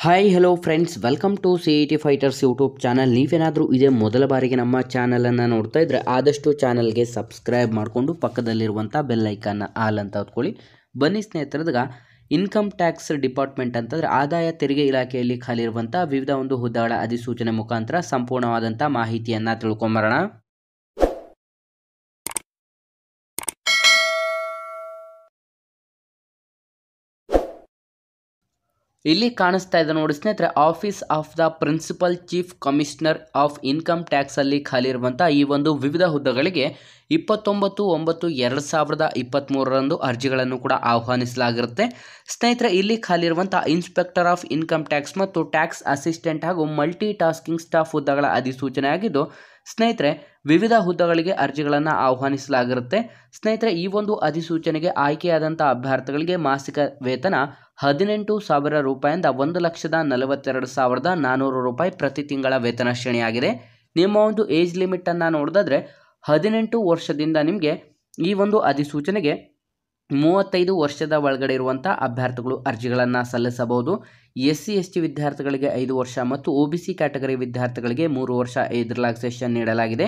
Hi hello friends welcome to C E T fighters YouTube channel ನೀವೇನಾದರೂ ಇದೇ ಮೊದಲ ಬಾರಿಗೆ ನಮ್ಮ ಚಾನಲನ್ನು ನೋಡ್ತಾ ಇದ್ದರೆ ಆದಷ್ಟು ಚಾನಲ್ಗೆ ಸಬ್ಸ್ಕ್ರೈಬ್ ಮಾಡಿಕೊಂಡು ಪಕ್ಕದಲ್ಲಿರುವಂಥ ಬೆಲ್ಲೈಕನ್ನ ಆಲ್ ಅಂತ ಹೊತ್ಕೊಳ್ಳಿ. ಬನ್ನಿ ಸ್ನೇಹಿತರದಾಗ ಇನ್ಕಮ್ ಟ್ಯಾಕ್ಸ್ ಡಿಪಾರ್ಟ್ಮೆಂಟ್ ಅಂತಂದರೆ ಆದಾಯ ತೆರಿಗೆ ಇಲಾಖೆಯಲ್ಲಿ ಖಾಲಿ ಇರುವಂಥ ವಿವಿಧ ಒಂದು ಹುದ್ದೆಗಳ ಅಧಿಸೂಚನೆ ಮುಖಾಂತರ ಸಂಪೂರ್ಣವಾದಂಥ ಮಾಹಿತಿಯನ್ನು ತಿಳ್ಕೊಂಬರೋಣ. ಇಲ್ಲಿ ಕಾಣಿಸ್ತಾ ಇದೆ ನೋಡಿ, ಸ್ನೇಹಿತರೆ office of the principal chief commissioner of income tax ಅಲ್ಲಿ ಖಾಲಿ ಇರುವಂತಹ ಈ ಒಂದು ವಿವಿಧ ಹುದ್ದೆಗಳಿಗೆ ಇಪ್ಪತ್ತೊಂಬತ್ತು, ಒಂಬತ್ತು, ಎರಡು ಸಾವಿರದ ಇಪ್ಪತ್ತ್ಮೂರರಂದು ಅರ್ಜಿಗಳನ್ನು ಕೂಡ ಆಹ್ವಾನಿಸಲಾಗಿರುತ್ತೆ. ಸ್ನೇಹಿತರೆ, ಇಲ್ಲಿ ಖಾಲಿ ಇರುವಂಥ ಇನ್ಸ್ಪೆಕ್ಟರ್ ಆಫ್ ಇನ್ಕಮ್ ಟ್ಯಾಕ್ಸ್ ಮತ್ತು ಟ್ಯಾಕ್ಸ್ ಅಸಿಸ್ಟೆಂಟ್ ಹಾಗೂ ಮಲ್ಟಿ ಟಾಸ್ಕಿಂಗ್ ಸ್ಟಾಫ್ ಹುದ್ದೆಗಳ ಅಧಿಸೂಚನೆ ಆಗಿದ್ದು ಸ್ನೇಹಿತರೆ, ವಿವಿಧ ಹುದ್ದೆಗಳಿಗೆ ಅರ್ಜಿಗಳನ್ನು ಆಹ್ವಾನಿಸಲಾಗಿರುತ್ತೆ. ಸ್ನೇಹಿತರೆ, ಈ ಒಂದು ಅಧಿಸೂಚನೆಗೆ ಆಯ್ಕೆಯಾದಂಥ ಅಭ್ಯರ್ಥಿಗಳಿಗೆ ಮಾಸಿಕ ವೇತನ ಹದಿನೆಂಟು ಸಾವಿರ ರೂಪಾಯಿಂದ ಒಂದು ಲಕ್ಷದ ನಲವತ್ತೆರಡು ಸಾವಿರದ ನಾನ್ನೂರು ರೂಪಾಯಿ ಪ್ರತಿ ತಿಂಗಳ ವೇತನ ಶ್ರೇಣಿಯಾಗಿದೆ. ನಿಮ್ಮ ಒಂದು ಏಜ್ ಲಿಮಿಟನ್ನು ನೋಡಿದ್ರೆ ಹದಿನೆಂಟು ವರ್ಷದಿಂದ ನಿಮಗೆ ಈ ಒಂದು ಅಧಿಸೂಚನೆಗೆ ಮೂವತ್ತೈದು ವರ್ಷದ ಒಳಗಡೆ ಇರುವಂಥ ಅಭ್ಯರ್ಥಿಗಳು ಅರ್ಜಿಗಳನ್ನು ಸಲ್ಲಿಸಬಹುದು. ಎಸ್ ಸಿ ಎಸ್ ಟಿ ವಿದ್ಯಾರ್ಥಿಗಳಿಗೆ ಐದು ವರ್ಷ ಮತ್ತು ಒ ಬಿ ಸಿ ಕ್ಯಾಟಗರಿ ವಿದ್ಯಾರ್ಥಿಗಳಿಗೆ ಮೂರು ವರ್ಷ ಐದು ರಿಲ್ಯಾಕ್ಸೇಷನ್ ನೀಡಲಾಗಿದೆ.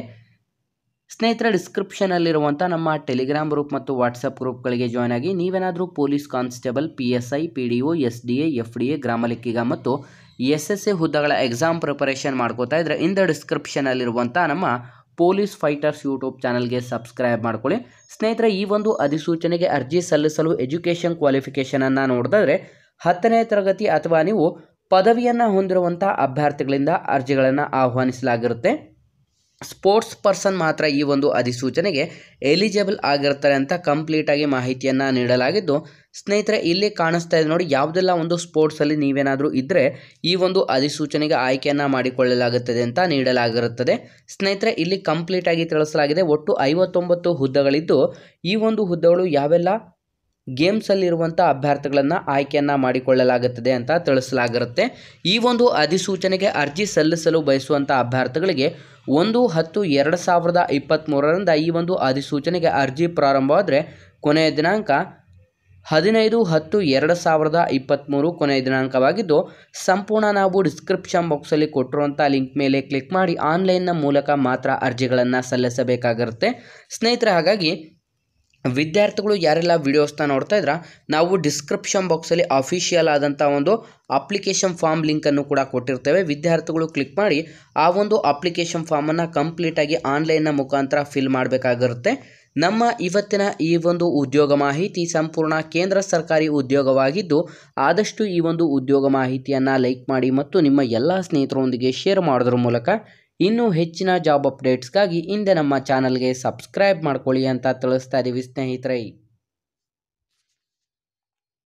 ಸ್ನೇಹಿತರ ಡಿಸ್ಕ್ರಿಪ್ಷನಲ್ಲಿರುವಂಥ ನಮ್ಮ ಟೆಲಿಗ್ರಾಮ್ ಗ್ರೂಪ್ ಮತ್ತು ವಾಟ್ಸಪ್ ಗ್ರೂಪ್ಗಳಿಗೆ ಜಾಯ್ನ್ ಆಗಿ ನೀವೇನಾದರೂ police constable, P S I, P D O, S D A, F D A, ಗ್ರಾಮ ಲೆಕ್ಕಿಗ ಮತ್ತು ಎಸ್ ಎಸ್ ಎ ಹುದ್ದೆಗಳ ಎಕ್ಸಾಮ್ ಪ್ರಿಪರೇಷನ್ ಮಾಡ್ಕೋತಾ ಇದ್ದರೆ ಇಂದ ಡಿಸ್ಕ್ರಿಪ್ಷನಲ್ಲಿರುವಂಥ ನಮ್ಮ ಪೊಲೀಸ್ ಫೈಟರ್ಸ್ ಯೂಟ್ಯೂಬ್ ಚಾನಲ್ಗೆ ಸಬ್ಸ್ಕ್ರೈಬ್ ಮಾಡ್ಕೊಳ್ಳಿ. ಸ್ನೇಹಿತರೆ, ಈ ಒಂದು ಅಧಿಸೂಚನೆಗೆ ಅರ್ಜಿ ಸಲ್ಲಿಸಲು ಎಜುಕೇಷನ್ ಕ್ವಾಲಿಫಿಕೇಷನನ್ನು ನೋಡಿದ್ರೆ ಹತ್ತನೇ ತರಗತಿ ಅಥವಾ ನೀವು ಪದವಿಯನ್ನು ಹೊಂದಿರುವಂಥ ಅಭ್ಯರ್ಥಿಗಳಿಂದ ಅರ್ಜಿಗಳನ್ನು ಆಹ್ವಾನಿಸಲಾಗಿರುತ್ತೆ. ಸ್ಪೋರ್ಟ್ಸ್ ಪರ್ಸನ್ ಮಾತ್ರ ಈ ಒಂದು ಅಧಿಸೂಚನೆಗೆ ಎಲಿಜಿಬಲ್ ಆಗಿರ್ತಾರೆ ಅಂತ ಕಂಪ್ಲೀಟಾಗಿ ಮಾಹಿತಿಯನ್ನು ನೀಡಲಾಗಿದ್ದು, ಸ್ನೇಹಿತರೆ, ಇಲ್ಲಿ ಕಾಣಿಸ್ತಾ ಇದೆ ನೋಡಿ, ಯಾವುದೆಲ್ಲ ಒಂದು ಸ್ಪೋರ್ಟ್ಸಲ್ಲಿ ನೀವೇನಾದರೂ ಇದ್ದರೆ ಈ ಒಂದು ಅಧಿಸೂಚನೆಗೆ ಆಯ್ಕೆಯನ್ನು ಮಾಡಿಕೊಳ್ಳಲಾಗುತ್ತದೆ ಅಂತ ನೀಡಲಾಗಿರುತ್ತದೆ. ಸ್ನೇಹಿತರೆ, ಇಲ್ಲಿ ಕಂಪ್ಲೀಟಾಗಿ ತಿಳಿಸಲಾಗಿದೆ, ಒಟ್ಟು ಐವತ್ತೊಂಬತ್ತು ಹುದ್ದೆಗಳಿದ್ದು, ಈ ಒಂದು ಹುದ್ದೆಗಳು ಯಾವೆಲ್ಲ ಗೇಮ್ಸಲ್ಲಿರುವಂಥ ಅಭ್ಯರ್ಥಿಗಳನ್ನು ಆಯ್ಕೆಯನ್ನು ಮಾಡಿಕೊಳ್ಳಲಾಗುತ್ತದೆ ಅಂತ ತಿಳಿಸಲಾಗಿರುತ್ತೆ. ಈ ಒಂದು ಅಧಿಸೂಚನೆಗೆ ಅರ್ಜಿ ಸಲ್ಲಿಸಲು ಬಯಸುವಂಥ ಅಭ್ಯರ್ಥಿಗಳಿಗೆ ಒಂದು ಹತ್ತು ಎರಡು ಸಾವಿರದ ಇಪ್ಪತ್ತ್ಮೂರರಿಂದ ಈ ಒಂದು ಅಧಿಸೂಚನೆಗೆ ಅರ್ಜಿ ಪ್ರಾರಂಭವಾದರೆ ಕೊನೆಯ ದಿನಾಂಕ ಹದಿನೈದು ಹತ್ತು ಎರಡು ಸಾವಿರದ ಇಪ್ಪತ್ತ್ಮೂರು ಕೊನೆಯ ದಿನಾಂಕವಾಗಿದ್ದು, ಸಂಪೂರ್ಣ ನಾವು ಡಿಸ್ಕ್ರಿಪ್ಷನ್ ಬಾಕ್ಸಲ್ಲಿ ಕೊಟ್ಟಿರುವಂಥ ಲಿಂಕ್ ಮೇಲೆ ಕ್ಲಿಕ್ ಮಾಡಿ ಆನ್ಲೈನ್ನ ಮೂಲಕ ಮಾತ್ರ ಅರ್ಜಿಗಳನ್ನು ಸಲ್ಲಿಸಬೇಕಾಗಿರುತ್ತೆ. ಸ್ನೇಹಿತರೆ, ಹಾಗಾಗಿ ವಿದ್ಯಾರ್ಥಿಗಳು ಯಾರೆಲ್ಲ ವೀಡಿಯೋಸ್ನ ನೋಡ್ತಾ ಇದ್ರ, ನಾವು ಡಿಸ್ಕ್ರಿಪ್ಷನ್ ಬಾಕ್ಸಲ್ಲಿ ಅಫಿಷಿಯಲ್ ಆದಂಥ ಒಂದು ಅಪ್ಲಿಕೇಶನ್ ಫಾರ್ಮ್ ಲಿಂಕನ್ನು ಕೂಡ ಕೊಟ್ಟಿರ್ತೇವೆ. ವಿದ್ಯಾರ್ಥಿಗಳು ಕ್ಲಿಕ್ ಮಾಡಿ ಆ ಒಂದು ಅಪ್ಲಿಕೇಶನ್ ಫಾರ್ಮನ್ನು ಕಂಪ್ಲೀಟಾಗಿ ಆನ್ಲೈನ್ನ ಮುಖಾಂತರ ಫಿಲ್ ಮಾಡಬೇಕಾಗಿರುತ್ತೆ. ನಮ್ಮ ಇವತ್ತಿನ ಈ ಒಂದು ಉದ್ಯೋಗ ಮಾಹಿತಿ ಸಂಪೂರ್ಣ ಕೇಂದ್ರ ಸರ್ಕಾರಿ ಉದ್ಯೋಗವಾಗಿದ್ದು, ಆದಷ್ಟು ಈ ಒಂದು ಉದ್ಯೋಗ ಮಾಹಿತಿಯನ್ನು ಲೈಕ್ ಮಾಡಿ ಮತ್ತು ನಿಮ್ಮ ಎಲ್ಲ ಸ್ನೇಹಿತರೊಂದಿಗೆ ಶೇರ್ ಮಾಡೋದ್ರ ಮೂಲಕ ಇನ್ನೂ ಹೆಚ್ಚಿನ ಜಾಬ್ ಅಪ್ಡೇಟ್ಸ್ಗಾಗಿ ಹಿಂದೆ ನಮ್ಮ ಚಾನಲ್ಗೆ ಸಬ್ಸ್ಕ್ರೈಬ್ ಮಾಡ್ಕೊಳ್ಳಿ ಅಂತ ತಿಳಿಸ್ತಾ ಇದ್ದೀವಿ ಸ್ನೇಹಿತರೆ.